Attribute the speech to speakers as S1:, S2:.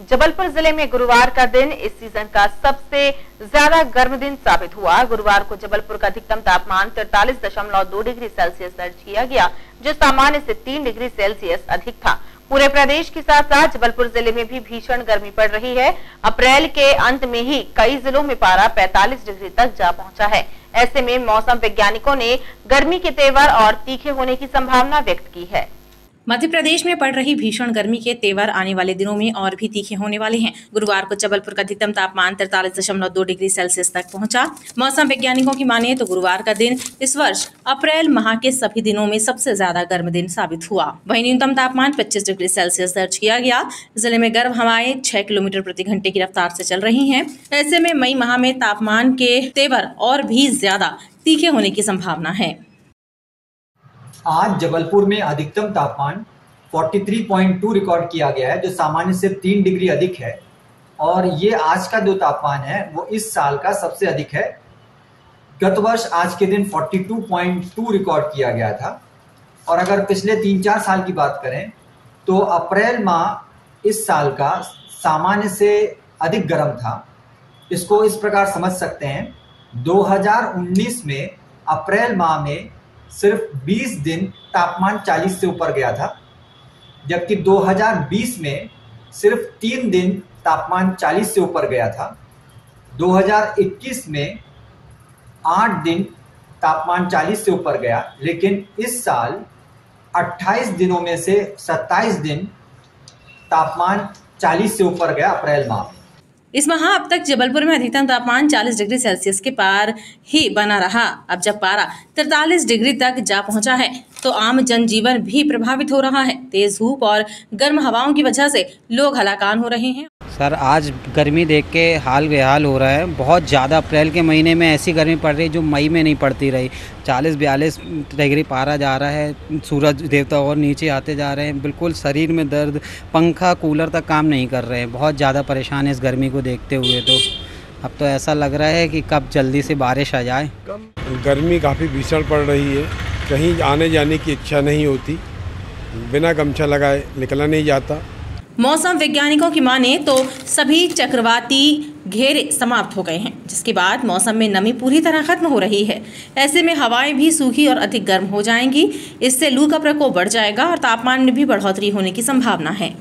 S1: जबलपुर ज़िले में गुरुवार का दिन इस सीज़न का सबसे ज़्यादा गर्म दिन साबित हुआ। गुरुवार को जबलपुर का अधिकतम तापमान तिरतालीस दशमलव दो डिग्री सेल्सियस दर्ज किया गया, जो सामान्य से तीन डिग्री सेल्सियस अधिक था। पूरे प्रदेश के साथ साथ जबलपुर ज़िले में भी भीषण गर्मी पड़ रही है। अप्रैल के अंत में ही कई जिलों में पारा 45 डिग्री तक जा पहुँचा है। ऐसे में मौसम वैज्ञानिकों ने गर्मी के तेवर और तीखे होने की संभावना व्यक्त की है।
S2: मध्य प्रदेश में पड़ रही भीषण गर्मी के तेवर आने वाले दिनों में और भी तीखे होने वाले हैं। गुरुवार को जबलपुर का अधिकतम तापमान तिरतालीस दशमलव दो डिग्री सेल्सियस तक पहुँचा। मौसम वैज्ञानिकों की माने तो गुरुवार का दिन इस वर्ष अप्रैल माह के सभी दिनों में सबसे ज़्यादा गर्म दिन साबित हुआ। वही न्यूनतम तापमान पच्चीस डिग्री सेल्सियस दर्ज किया गया। ज़िले में गर्म हवाएँ छह किलोमीटर प्रति घंटे की रफ्तार से चल रही है। ऐसे में मई माह में तापमान के तेवर और भी ज़्यादा तीखे होने की संभावना है।
S3: आज जबलपुर में अधिकतम तापमान 43.2 रिकॉर्ड किया गया है, जो सामान्य से तीन डिग्री अधिक है। और ये आज का जो तापमान है, वो इस साल का सबसे अधिक है। गत वर्ष आज के दिन 42.2 रिकॉर्ड किया गया था। और अगर पिछले तीन चार साल की बात करें तो अप्रैल माह इस साल का सामान्य से अधिक गर्म था। इसको इस प्रकार समझ सकते हैं। 2019 में अप्रैल माह में सिर्फ़ 20 दिन तापमान 40 से ऊपर गया था, जबकि 2020 में सिर्फ़ तीन दिन तापमान 40 से ऊपर गया था। 2021 में आठ दिन तापमान 40 से ऊपर गया, लेकिन इस साल 28 दिनों में से 27 दिन तापमान 40 से ऊपर गया अप्रैल माह
S2: इस माह अब तक जबलपुर में अधिकतम तापमान 40 डिग्री सेल्सियस के पार ही बना रहा। अब जब पारा 43 डिग्री तक जा पहुँचा है तो आम जनजीवन भी प्रभावित हो रहा है। तेज धूप और गर्म हवाओं की वजह से लोग हलाकान हो रहे हैं।
S4: सर, आज गर्मी देख के हाल बेहाल हो रहा है। बहुत ज़्यादा अप्रैल के महीने में ऐसी गर्मी पड़ रही है जो मई में नहीं पड़ती रही। चालीस बयालीस डिग्री पारा जा रहा है, सूरज देवता और नीचे आते जा रहे हैं। बिल्कुल शरीर में दर्द, पंखा, कूलर तक काम नहीं कर रहे हैं। बहुत ज़्यादा परेशान है इस गर्मी को देखते हुए तो। अब तो ऐसा लग रहा है कि कब जल्दी से बारिश आ जाए।
S5: गर्मी काफ़ी भीषण पड़ रही है। कहीं आने जाने की इच्छा नहीं होती। बिना गमछा लगाए निकला नहीं जाता।
S2: मौसम वैज्ञानिकों की माने तो सभी चक्रवाती घेरे समाप्त हो गए हैं, जिसके बाद मौसम में नमी पूरी तरह खत्म हो रही है। ऐसे में हवाएँ भी सूखी और अधिक गर्म हो जाएँगी, इससे लू का प्रकोप बढ़ जाएगा और तापमान में भी बढ़ोतरी होने की संभावना है।